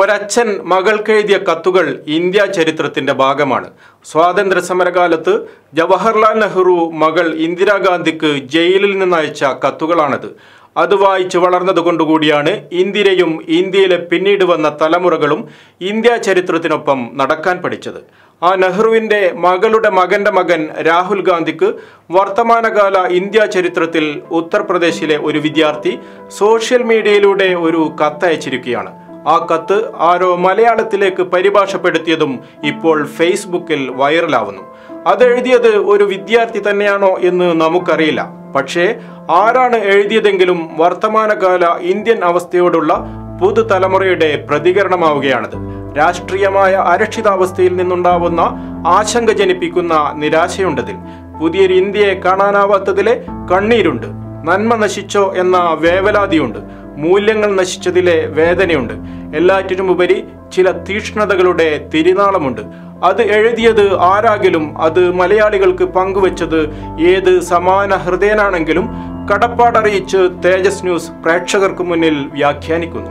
ഒരച്ഛൻ മകൾക്ക് എഴുതിയ കത്തുകൾ ഇന്ത്യ ചരിത്രത്തിന്റെ ഭാഗമാണ്. സ്വാതന്ത്ര്യ സമരകാലത്ത് ജവഹർലാൽ നെഹ്റു മകൾ ഇന്ദിരാഗാന്ധിക്ക് ജയിലിൽ നിന്നയച്ച കത്തുകളാണത്. അത് വായിച്ച് വളർന്നതുകൊണ്ടുകൂടിയാണ് ഇന്ദിരയും ഇന്ത്യയിലെ പിന്നീട് വന്ന തലമുറകളും ഇന്ത്യ ചരിത്രത്തിനൊപ്പം നടക്കാൻ പഠിച്ചത്. ആ നെഹ്റുവിന്റെ മകളുടെ മകന്റെ മകൻ രാഹുൽ ഗാന്ധിക്ക് വർത്തമാനകാല ഇന്ത്യ ചരിത്രത്തിൽ ഉത്തർപ്രദേശിലെ ഒരു വിദ്യാർത്ഥി സോഷ്യൽ മീഡിയയിലൂടെ ഒരു കത്തയച്ചിരിക്കുകയാണ്. ആ കത്ത് ആരോ മലയാളത്തിലേക്ക് പരിഭാഷപ്പെടുത്തിയതും ഇപ്പോൾ ഫേസ്ബുക്കിൽ വൈറലാവുന്നു. അത് അതെഴുതിയത് ഒരു വിദ്യാർത്ഥി തന്നെയാണോ എന്ന് നമുക്കറിയില്ല. പക്ഷേ ആരാണ് എഴുതിയതെങ്കിലും വർത്തമാനകാല ഇന്ത്യൻ അവസ്ഥയോടുള്ള പുതുതലമുറയുടെ പ്രതികരണമാവുകയാണത്. രാഷ്ട്രീയമായ അരക്ഷിതാവസ്ഥയിൽ നിന്നുണ്ടാവുന്ന ആശങ്ക ജനിപ്പിക്കുന്ന നിരാശയുണ്ടതിൽ. പുതിയൊരു ഇന്ത്യയെ കാണാനാവാത്തതിലെ കണ്ണീരുണ്ട്. നന്മ നശിച്ചോ എന്ന വേവലാതിയുണ്ട്. മൂല്യങ്ങൾ നശിച്ചതിലെ വേദനയുണ്ട്. എല്ലാറ്റിനുമുപരി ചില തീക്ഷ്ണതകളുടെ തിരിനാളമുണ്ട്. അത് എഴുതിയത് ആരാകിലും അത് മലയാളികൾക്ക് പങ്കുവച്ചത് ഏത് സമാന ഹൃദയനാണെങ്കിലും കടപ്പാടറിയിച്ച് തേജസ് ന്യൂസ് പ്രേക്ഷകർക്ക് മുന്നിൽ വ്യാഖ്യാനിക്കുന്നു.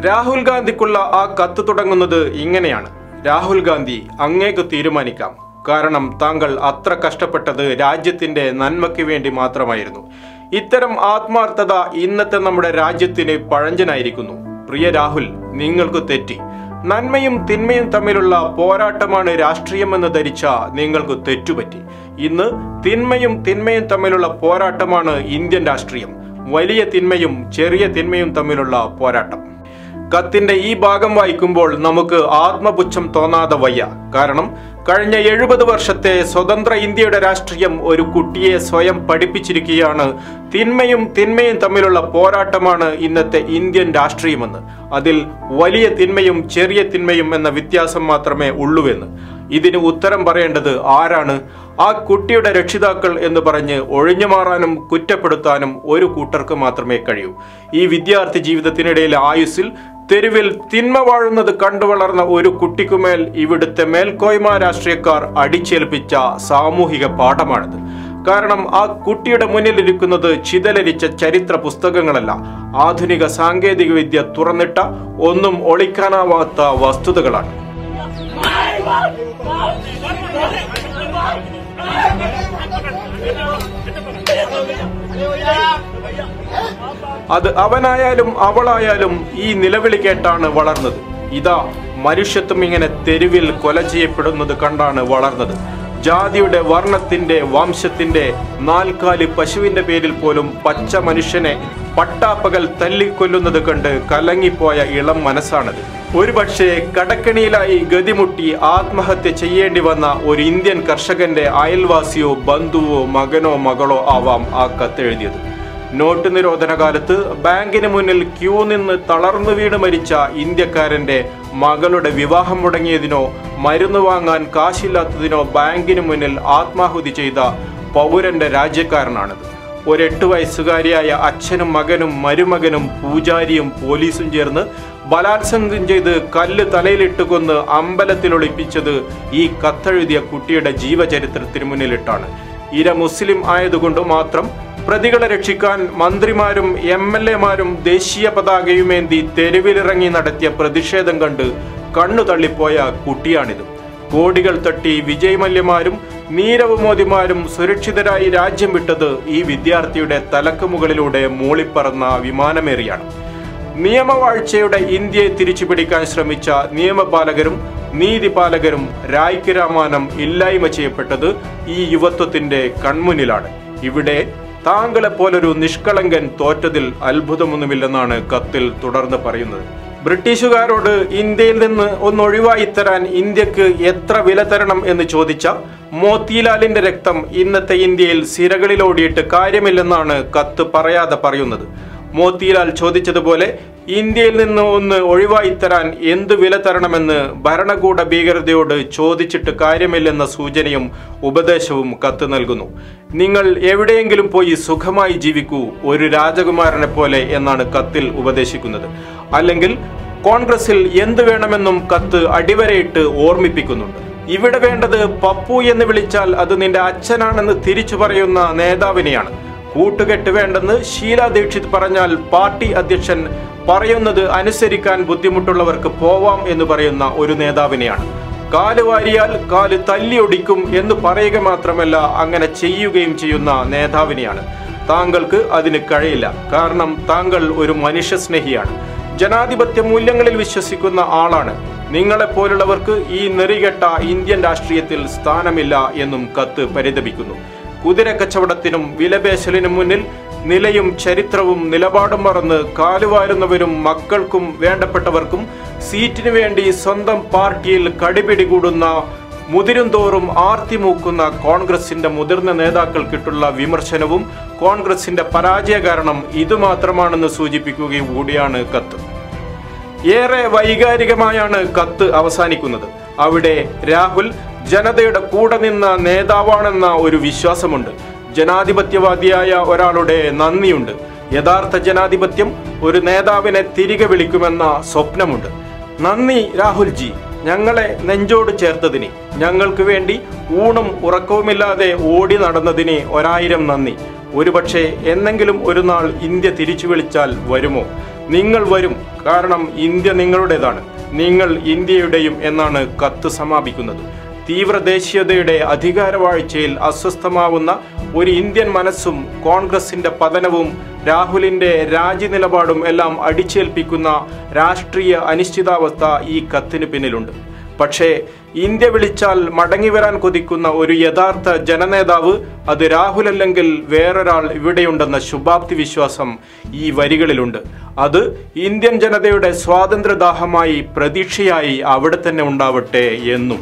രാഹുൽ ഗാന്ധിക്കുള്ള ആ കത്ത് തുടങ്ങുന്നത് ഇങ്ങനെയാണ്. രാഹുൽ ഗാന്ധി അങ്ങേക്ക് തീരുമാനിക്കാം. കാരണം താങ്കൾ അത്ര കഷ്ടപ്പെട്ടത് രാജ്യത്തിന്റെ നന്മയ്ക്ക് വേണ്ടി മാത്രമായിരുന്നു. ഇത്തരം ആത്മാർത്ഥത ഇന്നത്തെ നമ്മുടെ രാജ്യത്തിന് പഴഞ്ചനായിരിക്കുന്നു. പ്രിയ രാഹുൽ നിങ്ങൾക്ക് തെറ്റി. നന്മയും തിന്മയും തമ്മിലുള്ള പോരാട്ടമാണ് രാഷ്ട്രീയമെന്ന് ധരിച്ച നിങ്ങൾക്ക് തെറ്റുപറ്റി. ഇന്ന് തിന്മയും തിന്മയും തമ്മിലുള്ള പോരാട്ടമാണ് ഇന്ത്യൻ രാഷ്ട്രീയം. വലിയ തിന്മയും ചെറിയ തിന്മയും തമ്മിലുള്ള പോരാട്ടം. കത്തിന്റെ ഈ ഭാഗം വായിക്കുമ്പോൾ നമുക്ക് ആത്മപുച്ഛം തോന്നാതെ വയ്യ. കാരണം കഴിഞ്ഞ എഴുപത് വർഷത്തെ സ്വതന്ത്ര ഇന്ത്യയുടെ രാഷ്ട്രീയം ഒരു കുട്ടിയെ സ്വയം പഠിപ്പിച്ചിരിക്കുകയാണ്. തിന്മയും തിന്മയും തമ്മിലുള്ള പോരാട്ടമാണ് ഇന്നത്തെ ഇന്ത്യൻ രാഷ്ട്രീയമെന്ന്. അതിൽ വലിയ തിന്മയും ചെറിയ തിന്മയും എന്ന വ്യത്യാസം മാത്രമേ ഉള്ളൂവെന്ന്. ഇതിന് ഉത്തരം പറയേണ്ടത് ആരാണ്? ആ കുട്ടിയുടെ രക്ഷിതാക്കൾ എന്ന് പറഞ്ഞ് ഒഴിഞ്ഞു മാറാനും കുറ്റപ്പെടുത്താനും ഒരു കൂട്ടർക്ക് മാത്രമേ കഴിയൂ. ഈ വിദ്യാർത്ഥി ജീവിതത്തിനിടയിലെ ആയുസ്സിൽ തെരുവിൽ തിന്മ വാഴുന്നത് കണ്ടു വളർന്ന ഒരു കുട്ടിക്കുമേൽ ഇവിടുത്തെ മേൽക്കോയ്മ രാഷ്ട്രീയക്കാർ അടിച്ചേൽപ്പിച്ച സാമൂഹിക പാഠമാണിത്. കാരണം ആ കുട്ടിയുടെ മുന്നിലിരിക്കുന്നത് ചിതലരിച്ച ചരിത്ര പുസ്തകങ്ങളല്ല. ആധുനിക സാങ്കേതിക വിദ്യ തുറന്നിട്ട ഒന്നും ഒളിക്കാനാവാത്ത വസ്തുതകളാണ്. അത് അവനായാലും അവളായാലും ഈ നിലവിളി കേട്ടാണ് വളർന്നത്. ഇതാ മനുഷ്യത്വം ഇങ്ങനെ തെരുവിൽ കൊല ചെയ്യപ്പെടുന്നത് കണ്ടാണ് വളർന്നത്. ജാതിയുടെ വർണത്തിന്റെ വംശത്തിന്റെ നാൽക്കാലി പശുവിന്റെ പേരിൽ പോലും പച്ച മനുഷ്യനെ പട്ടാപ്പകൽ തല്ലിക്കൊല്ലുന്നത് കണ്ട് കലങ്ങിപ്പോയ ഇളം മനസ്സാണത്. ഒരുപക്ഷെ കടക്കണിയിലായി ഗതിമുട്ടി ആത്മഹത്യ ചെയ്യേണ്ടി വന്ന ഒരു ഇന്ത്യൻ കർഷകന്റെ അയൽവാസിയോ ബന്ധുവോ മകനോ മകളോ ആവാം ആ കത്തെഴുതിയത് നോട്ട് നിരോധന കാലത്ത് ബാങ്കിന് മുന്നിൽ ക്യൂ നിന്ന് തളർന്നു വീണ് മരിച്ച ഇന്ത്യക്കാരന്റെ മകളുടെ വിവാഹം മുടങ്ങിയതിനോ മരുന്ന് വാങ്ങാൻ കാശില്ലാത്തതിനോ ബാങ്കിന് മുന്നിൽ ആത്മാഹുതി ചെയ്ത പൗരന്റെ രാജ്യക്കാരനാണിത്. ഒരു എട്ട് വയസ്സുകാരിയായ അച്ഛനും മകനും മരുമകനും പൂജാരിയും പോലീസും ചേർന്ന് ബലാത്സംഗം ചെയ്ത് കല്ല് തലയിലിട്ട് കൊന്ന് അമ്പലത്തിൽ ഒളിപ്പിച്ചത് ഈ കത്തെഴുതിയ കുട്ടിയുടെ ജീവചരിത്രത്തിന് മുന്നിലിട്ടാണ്. ഇര മുസ്ലിം ആയതുകൊണ്ട് മാത്രം പ്രതികളെ രക്ഷിക്കാൻ മന്ത്രിമാരും എം എൽ എമാരും ദേശീയ പതാകയുമേന്തി തെരുവിലിറങ്ങി നടത്തിയ പ്രതിഷേധം കണ്ട് കണ്ണു തള്ളിപ്പോയ കുട്ടിയാണിത്. കോടികൾ തട്ടി വിജയ് മല്യമാരും നീരവ് മോദിമാരും സുരക്ഷിതരായി രാജ്യം വിട്ടത് ഈ വിദ്യാർത്ഥിയുടെ തലക്ക് മുകളിലൂടെ മൂളിപ്പറന്ന വിമാനമേറിയാണ്. നിയമവാഴ്ചയുടെ ഇന്ത്യയെ തിരിച്ചുപിടിക്കാൻ ശ്രമിച്ച നിയമപാലകരും നീതിപാലകരും രായ്ക്ക് രാമാനം ഇല്ലായ്മ ചെയ്യപ്പെട്ടത് ഈ യുവത്വത്തിന്റെ കൺമുന്നിലാണ്. ഇവിടെ താങ്കളെ പോലൊരു നിഷ്കളങ്കൻ തോറ്റതിൽ അത്ഭുതമൊന്നുമില്ലെന്നാണ് കത്തിൽ തുടർന്ന് പറയുന്നത്. ബ്രിട്ടീഷുകാരോട് ഇന്ത്യയിൽ നിന്ന് ഒന്ന് ഒഴിവായി തരാൻ ഇന്ത്യയ്ക്ക് എത്ര വില തരണം എന്ന് ചോദിച്ച മോത്തിലാലിന്റെ രക്തം ഇന്നത്തെ ഇന്ത്യയിൽ സിരകളിലോടിയിട്ട് കാര്യമില്ലെന്നാണ് കത്ത് പറയാതെ പറയുന്നത്. മോത്തിലാൽ ചോദിച്ചതുപോലെ ഇന്ത്യയിൽ നിന്ന് ഒന്ന് ഒഴിവായി തരാൻ എന്തു വില തരണമെന്ന് ഭരണകൂട ഭീകരതയോട് ചോദിച്ചിട്ട് കാര്യമില്ലെന്ന സൂചനയും ഉപദേശവും കത്ത് നൽകുന്നു. നിങ്ങൾ എവിടെയെങ്കിലും പോയി സുഖമായി ജീവിക്കൂ ഒരു രാജകുമാരനെ പോലെ എന്നാണ് കത്തിൽ ഉപദേശിക്കുന്നത്. അല്ലെങ്കിൽ കോൺഗ്രസിൽ എന്ത് വേണമെന്നും കത്ത് അടിവരയിട്ട് ഓർമ്മിപ്പിക്കുന്നുണ്ട്. ഇവിടെ വേണ്ടത് പപ്പു എന്ന് വിളിച്ചാൽ അത് നിന്റെ അച്ഛനാണെന്ന് തിരിച്ചു പറയുന്ന നേതാവിനെയാണ്. കൂട്ടുകെട്ട് വേണ്ടെന്ന് ഷീല ദീക്ഷിത് പറഞ്ഞാൽ പാർട്ടി അധ്യക്ഷൻ പറയുന്നത് അനുസരിക്കാൻ ബുദ്ധിമുട്ടുള്ളവർക്ക് പോവാം എന്ന് പറയുന്ന ഒരു നേതാവിനെയാണ്. കാൽ വാരിയാൽ കാൽ തല്ലിയൊടിക്കും എന്ന് പറയുക മാത്രമല്ല അങ്ങനെ ചെയ്യുകയും ചെയ്യുന്ന നേതാവിനെയാണ്. താങ്കൾക്ക് അതിന് കഴിയില്ല. കാരണം താങ്കൾ ഒരു മനുഷ്യസ്നേഹിയാണ് ജനാധിപത്യ മൂല്യങ്ങളിൽ വിശ്വസിക്കുന്ന ആളാണ്. നിങ്ങളെപ്പോലുള്ളവർക്ക് ഈ നെറികെട്ട ഇന്ത്യൻ രാഷ്ട്രീയത്തിൽ സ്ഥാനമില്ല എന്നും കത്ത് പരിതപിക്കുന്നു. കുതിര കച്ചവടത്തിനും വിലപേശലിനും മുന്നിൽ നിലയും ചരിത്രവും നിലപാടും മറന്ന് കാലുവാരുന്നവരും മക്കൾക്കും വേണ്ടപ്പെട്ടവർക്കും സീറ്റിനു വേണ്ടി സ്വന്തം പാർട്ടിയിൽ കടിപിടികൂടുന്ന മുതിരുംതോറും ആർത്തിമൂക്കുന്ന കോൺഗ്രസിന്റെ മുതിർന്ന നേതാക്കൾക്കിട്ടുള്ള വിമർശനവും കോൺഗ്രസിന്റെ പരാജയ കാരണം ഇതുമാത്രമാണെന്ന് സൂചിപ്പിക്കുകയും കൂടിയാണ് കത്ത്. ഏറെ വൈകാരികമായാണ് കത്ത് അവസാനിക്കുന്നത്. അവിടെ രാഹുൽ ജനതയുടെ കൂടെ നിന്ന നേതാവാണെന്ന ഒരു വിശ്വാസമുണ്ട്. ജനാധിപത്യവാദിയായ ഒരാളുടെ നന്ദിയുണ്ട്. യഥാർത്ഥ ജനാധിപത്യം ഒരു നേതാവിനെ തിരികെ വിളിക്കുമെന്ന സ്വപ്നമുണ്ട്. നന്ദി രാഹുൽജി. ഞങ്ങളെ നെഞ്ചോട് ചേർത്തതിന്. ഞങ്ങൾക്ക് വേണ്ടി ഊണും ഉറക്കവുമില്ലാതെ ഓടി നടന്നതിന് ഒരായിരം നന്ദി. ഒരുപക്ഷെ എന്നെങ്കിലും ഒരു നാൾ ഇന്ത്യ തിരിച്ചു വിളിച്ചാൽ വരുമോ? നിങ്ങൾ വരും. കാരണം ഇന്ത്യ നിങ്ങളുടേതാണ്. നിങ്ങൾ ഇന്ത്യയുടെയും എന്നാണ് കത്ത് സമാപിക്കുന്നത്. തീവ്ര ദേശീയതയുടെ അധികാരവാഴ്ചയിൽ അസ്വസ്ഥമാവുന്ന ഒരു ഇന്ത്യൻ മനസ്സും കോൺഗ്രസിന്റെ പതനവും രാഹുലിന്റെ രാജി നിലപാടും എല്ലാം അടിച്ചേൽപ്പിക്കുന്ന രാഷ്ട്രീയ അനിശ്ചിതാവസ്ഥ ഈ കത്തിന് പിന്നിലുണ്ട്. പക്ഷേ ഇന്ത്യ വിളിച്ചാൽ മടങ്ങി വരാൻ കൊതിക്കുന്ന ഒരു യഥാർത്ഥ ജനനേതാവ് അത് രാഹുൽ അല്ലെങ്കിൽ വേറൊരാൾ ഇവിടെയുണ്ടെന്ന ശുഭാപ്തി വിശ്വാസം ഈ വരികളിലുണ്ട്. അത് ഇന്ത്യൻ ജനതയുടെ സ്വാതന്ത്ര്യദാഹമായി പ്രതീക്ഷയായി അവിടെ തന്നെ ഉണ്ടാവട്ടെ എന്നും.